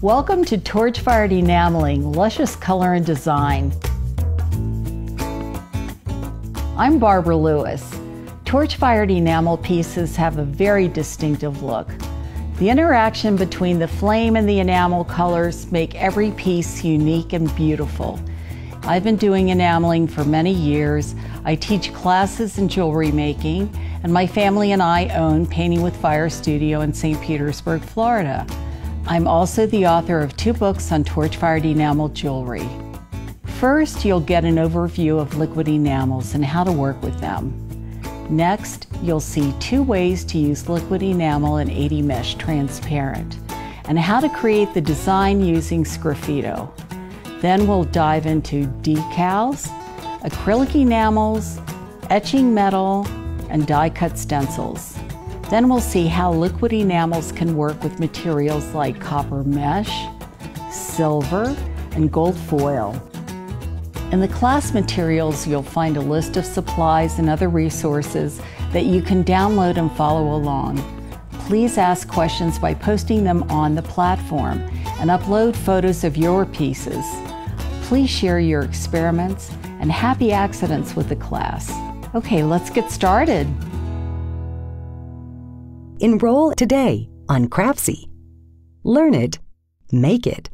Welcome to Torch Fired Enameling, luscious color and design. I'm Barbara Lewis. Torch fired enamel pieces have a very distinctive look. The interaction between the flame and the enamel colors make every piece unique and beautiful. I've been doing enameling for many years. I teach classes in jewelry making, and my family and I own Painting with Fire Studio in St. Petersburg, Florida. I'm also the author of two books on torch fired enamel jewelry. First, you'll get an overview of liquid enamels and how to work with them. Next, you'll see two ways to use liquid enamel in 80 Mesh Transparent and how to create the design using Sgraffito. Then we'll dive into decals, acrylic enamels, etching metal, and die cut stencils. Then we'll see how liquid enamels can work with materials like copper mesh, silver, and gold foil. In the class materials, you'll find a list of supplies and other resources that you can download and follow along. Please ask questions by posting them on the platform and upload photos of your pieces. Please share your experiments and happy accidents with the class. Okay, let's get started. Enroll today on Craftsy. Learn it, make it.